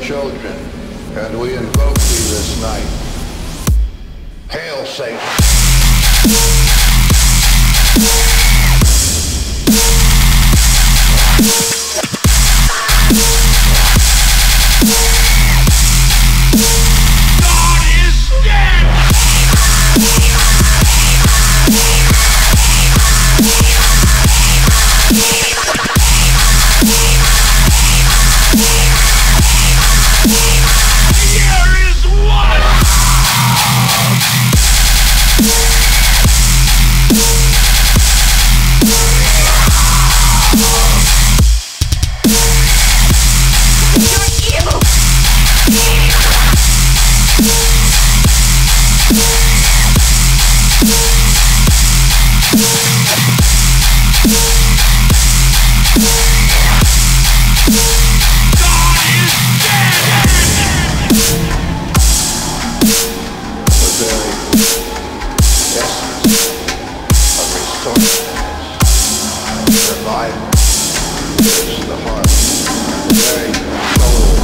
children, and we invoke thee this night. Hail, Satan! the life is the heart, very soul.